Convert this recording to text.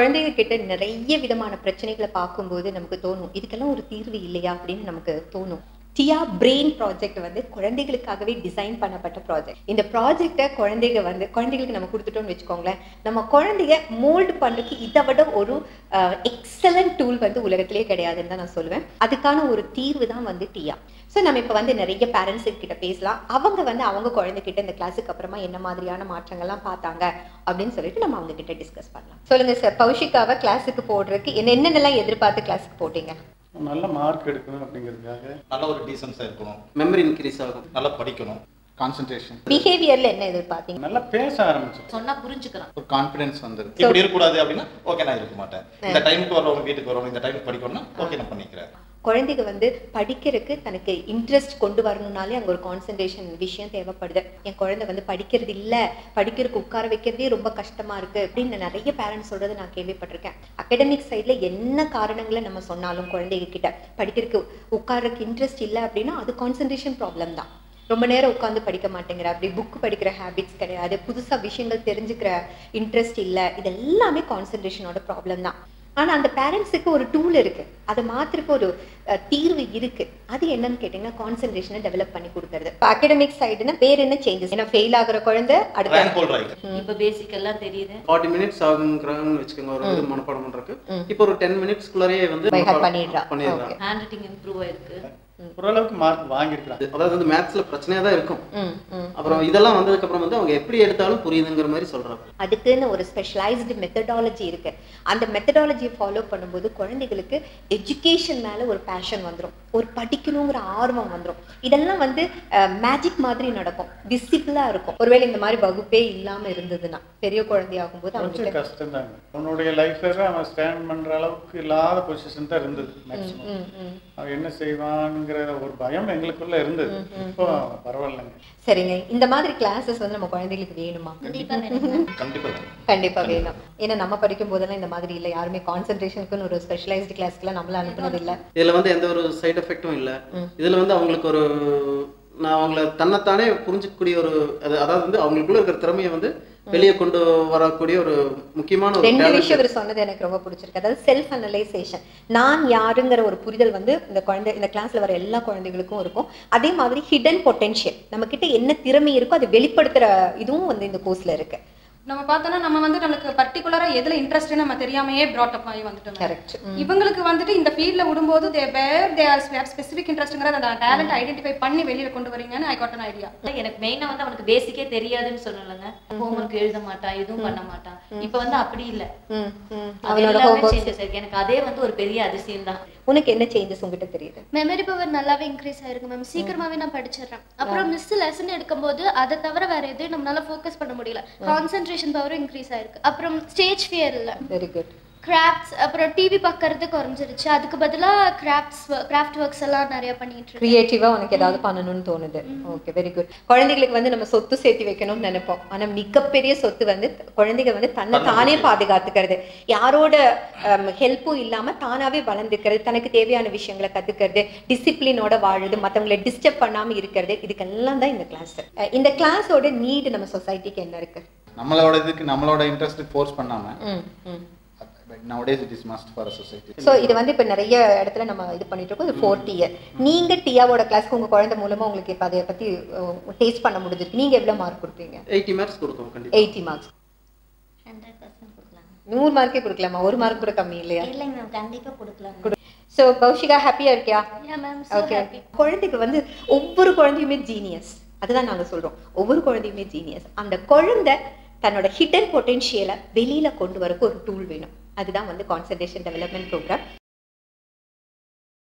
குழந்தைங்க கிட்ட நிறைய விதமான பிரச்சனைகளை பார்க்கும்போது நமக்கு தோணும் இதுக்கெல்லாம் ஒரு தீர்வு இல்லையா அப்படின்னு நமக்கு தோணும். டியா பிரெயின் ப்ராஜெக்ட் வந்து குழந்தைகளுக்காகவே டிசைன் பண்ணப்பட்ட ப்ராஜெக்ட் இந்த ப்ராஜெக்டை குழந்தைங்க வந்து குழந்தைகளுக்கு நம்ம கொடுத்துட்டோம்னு வச்சுக்கோங்களேன் நம்ம குழந்தைங்க மோல்டு பண்ணுறதுக்கு இதை விட ஒரு எக்ஸலண்ட் டூல் வந்து உலகத்திலே கிடையாதுன்னு தான் நான் சொல்லுவேன். அதுக்கான ஒரு தீர்வு தான் வந்து டியா. ஸோ நம்ம இப்போ வந்து நிறைய பேரண்ட்ஸ் கிட்ட பேசலாம். அவங்க வந்து அவங்க குழந்தைகிட்ட இந்த கிளாஸுக்கு அப்புறமா என்ன மாதிரியான மாற்றங்கள்லாம் பார்த்தாங்க அப்படின்னு சொல்லிட்டு நம்ம அவங்க கிட்ட டிஸ்கஸ் பண்ணலாம். சொல்லுங்க சார் கௌஷிகாவை கிளாஸுக்கு போடுறதுக்கு என்ன என்னென்னலாம் எதிர்பார்த்து கிளாஸுக்கு போட்டீங்க? நல்ல மார்க் எடுக்கணும் அப்படிங்கிறதுக்காக நல்ல ஒரு டீசன்ஸாக இருக்கணும். மெமரி இன்க்ரீஸ் ஆகும். நல்லா படிக்கணும். கான்சன்ட்ரேஷன் பிஹேவியர்ல என்ன எதிர்பார்த்தீங்க? நல்லா பேச ஆரம்பிச்சு சொன்னா புரிஞ்சுக்கிறான் ஒரு கான்ஃபிடன்ஸ் வந்துரு இப்படி இருக்கக்கூடாது அப்படின்னா ஓகே நான் இருக்க மாட்டேன். இந்த டைமுக்கு வரவங்க வீட்டுக்கு வரணும் இந்த டைமுக்கு படிக்கணும்னா ஓகே நான் பண்ணிக்கிறேன். குழந்தைங்க வந்து படிக்கிறதுக்கு தனக்கு இன்ட்ரெஸ்ட் கொண்டு வரணும்னாலே அங்கே ஒரு கான்சன்ட்ரேஷன் விஷயம் தேவைப்படுது. என் குழந்தை வந்து படிக்கிறது இல்லை படிக்கிறதுக்கு உட்கார வைக்கிறதே ரொம்ப கஷ்டமாக இருக்கு அப்படின்னு நிறைய பேரண்ட்ஸ் சொல்கிறது நான் கேள்விப்பட்டிருக்கேன். அகடமிக் சைடில் என்ன காரணங்களை நம்ம சொன்னாலும் குழந்தைங்க கிட்ட? படிக்கிறதுக்கு உட்காரக்கு இன்ட்ரெஸ்ட் இல்லை அப்படின்னா அது கான்சன்ட்ரேஷன் ப்ராப்ளம் தான். ரொம்ப நேரம் உட்காந்து படிக்க மாட்டேங்கிற அப்படி புக் படிக்கிற ஹேபிட்ஸ் கிடையாது. புதுசாக விஷயங்கள் தெரிஞ்சுக்கிற இன்ட்ரெஸ்ட் இல்லை. இது எல்லாமே கான்சன்ட்ரேஷனோட ப்ராப்ளம் தான். ஆனா அந்த பேரண்ட்ஸுக்கு ஒரு டூல் இருக்கு. அதை மாத்திரக்கு ஒரு தீர்வு இருக்கு. அது என்னன்னு கேட்டீங்கன்னா கான்சன்ட்ரேஷனை டெவலப் பண்ணி கொடுக்கறது. அகடமிக் சைடுனா வேற என்ன சேஞ்சஸ் ஏன்னா ஃபெயில் ஆகுற குழந்தை அடுத்த இப்ப பேசிக் எல்லாம் தெரியுது. ஃபார்ட்டி மினிட்ஸ் ஆகுங்கிறாங்கன்னு வச்சுக்கோங்க ஒரு மனப்பாடம் பண்றதுக்கு. இப்போ ஒரு டென் மினிட்ஸ்க்குள்ளேயே வந்து By heart மனப்பாடம் பண்ணிடுறா. பண்ணிடுறாங்க ஹேண்ட் ரைட்டிங் இம்ப்ரூவ் ஆயிருக்கு. ஓரளவுக்கு மார்க் வாங்கியிருக்கிறான் அதாவது வந்து மேத்ஸ்ல பிரச்சனையா தான் இருக்கும். ம், ம். அப்புறம் இதெல்லாம் வந்ததுக்கு அப்புறம் வந்து அவங்க எப்படி எடுத்தாலும் புரியுதுங்கிற மாதிரி சொல்றாங்க. அதுக்குன்னு ஒரு ஸ்பெஷலைஸ்டு மெத்தடாலஜி இருக்கு. அந்த மெத்தடாலஜியை ஃபாலோ பண்ணும்போது குழந்தைகளுக்கு எஜுகேஷன் மேல ஒரு பேஷன் வந்துடும் ஒரு படிக்கணுங்கிற ஆர்வம் வந்துடும் இதெல்லாம் வந்து மேஜிக் மாதிரி நடக்கும். டிசிப்ளினா இருக்கும். ஒருவேளை இந்த மாதிரி வகுப்பே இல்லாம இருந்ததுன்னா பெரிய குழந்தையாகும் போது அவங்களுக்கு கஷ்டம் தாங்க உன்னுடைய லைஃப்ல அவன் ஸ்டாண்ட் பண்ற அளவுக்கு இல்லாத பொசிஷன் தான் இருந்தது மேக்ஸிமம். அவன் என்ன செய்வான்ங்கிற ஒரு பயம் எங்களுக்குள்ள இருந்தது. இப்போ பரவாயில்லைங்க. சரிங்க. இந்த மாதிரி கிளாஸஸ் வந்து நம்ம குழந்தைகளுக்கு வேணுமா? கண்டிப்பா வேணும். கண்டிப்பா வேணும். கண்டிப்பா வேணும். ஏன்னா நம்ம படிக்கும் போதெல்லாம் இந்த மாதிரி இல்லை. யாருமே கான்சென்ட்ரேஷனுக்குன்னு ஒரு ஸ்பெஷலைஸ்டு கிளாஸ்க்குலாம் நம்மள அனுப்புனது இல்லை. இதுல வந்து எந்த ஒரு சைடு எஃபெக்டும் இல்ல. இதுல வந்து அவங்களுக்கு ஒரு நான் அவங்கள தன்னைத்தானே புரிஞ்சுக்கக்கூடிய ஒரு அது- அதாவது வந்து அவங்களுக்குள்ள இருக்கிற திறமையை வந்து வெளியே கொண்டு வரக்கூடிய ஒரு முக்கியமான ஒரு ரெண்டு. விஷயம் இவர் சொன்னது எனக்கு ரொம்ப பிடிச்சிருக்கு. அதாவது செல்ஃப் அனலைசேஷன் நான் யாருங்கிற ஒரு புரிதல் வந்து இந்த குழந்தை இந்த கிளாஸ்ல வர எல்லா குழந்தைகளுக்கும் இருக்கும். அதே மாதிரி ஹிடன் பொட்டென்ஷியல் நம்ம கிட்ட என்ன திறமை இருக்கோ அதை வெளிப்படுத்துற இதுவும் வந்து இந்த கோர்ஸ்ல இருக்கு. நம்ம பார்த்தோம்னா நம்ம வந்து நம்மளுக்கு பர்டிகுலரா எதுல இன்ட்ரெஸ்ட் நம்ம தெரியாமையே brought up ஆகி வந்துட்டோம் கரெக்ட் இவங்களுக்கு வந்துட்டு இந்த ஃபீல்ட்ல விடும்போது தே வேர் தே ஆர் ஸ்பெசிஃபிக் இன்ட்ரெஸ்ட்ங்கிற அந்த டேலண்ட் ஐடென்டிஃபை பண்ணி வெளியில கொண்டு வரீங்கன்னு ஐ காட் an ஐடியா எனக்கு மெயினா வந்து அவனுக்கு பேசிக்கே தெரியாதுன்னு சொல்லலங்க. ஹோம்ஒர்க் எழுத மாட்டான் எதுவும் பண்ண மாட்டான் இப்ப வந்து அப்படி இல்ல. அவனோட எனக்கு அதே வந்து ஒரு பெரிய அதிசயம் தான் உனக்கு என்ன சேஞ்சஸ் உங்ககிட்ட தெரியுது? மெமரி பவர் நல்லாவே இன்க்ரீஸ் ஆயிருக்கு மேம் சீக்கிரமாவே நான் படிச்சிடுறேன் அப்புறம் மிஸ் லெசன் எடுக்கும்போது அதை தவிர வேற எதுவும் நம்மளால ஃபோக்கஸ் பண்ண முடியல. கான்சென்ட்ரேஷன் பவரும் இன்க்ரீஸ் ஆயிருக்கு. அப்புறம் ஸ்டேஜ் ஃபியர் இல்ல. வெரி குட் கிராஃப்ட்ஸ் அப்புறம் டிவி பார்க்கறது குறைஞ்சிருச்சு. அதுக்கு பதிலா கிராஃப்ட்ஸ் கிராஃப்ட் ஒர்க்ஸ் எல்லாம் நிறைய பண்ணிட்டு இருக்கேன். கிரியேட்டிவா உனக்கு ஏதாவது பண்ணணும்னு தோணுது. ஓகே வெரி குட் குழந்தைகளுக்கு வந்து நம்ம சொத்து சேர்த்து வைக்கணும்னு நினைப்போம். ஆனா மிகப்பெரிய சொத்து வந்து குழந்தைங்க வந்து தன்னை தானே பாதுகாத்துக்கிறது. யாரோட ஹெல்ப்பும் இல்லாம தானாவே வளர்ந்துக்கிறது தனக்கு தேவையான விஷயங்களை கத்துக்கிறது டிசிப்ளினோட வாழுது மத்தவங்களை டிஸ்டர்ப் பண்ணாம இருக்கிறது இதுக்கெல்லாம் தான் இந்த கிளாஸ் இந்த கிளாஸோட நீடு நம்ம சொசைட்டிக்கு என்ன இருக்கு? நம்மளோட இதுக்கு நம்மளோட இன்ட்ரெஸ்ட் ஃபோர்ஸ் பண்ணாம ஸோ இது வந்து இப்போ நிறைய இடத்துல நம்ம இது பண்ணிட்டு இருக்கோம் இது ஃபோர்த் இயர் நீங்க டியாவோட கிளாஸ்க்கு உங்க குழந்தை மூலமா உங்களுக்கு இப்போ அதை பத்தி டேஸ்ட் பண்ண முடிஞ்சிருக்கு. நீங்க எவ்வளவு மார்க் கொடுப்பீங்க எயிட்டி மார்க்ஸ் கொடுக்கும் கண்டிப்பா. எயிட்டி மார்க்ஸ் நூறு மார்க்கே கொடுக்கலாமா? ஒரு மார்க் கூட கம்மி இல்லையா? இல்லைங்க மேம் கண்டிப்பா கொடுக்கலாம். ஸோ கௌஷிகா ஹாப்பியா இருக்கியா? ஓகே. குழந்தைக்கு வந்து ஒவ்வொரு குழந்தையுமே ஜீனியஸ் அதுதான் நாங்க சொல்றோம். ஒவ்வொரு குழந்தையுமே ஜீனியஸ் அந்த குழந்தை தன்னோட ஹிடன் பொட்டென்ஷியலை வெளியில கொண்டு வரக்கு ஒரு டூல் வேணும். அதுதான் வந்து கான்சன்ட்ரேஷன் டெவலப்மெண்ட் ப்ரோக்ராம்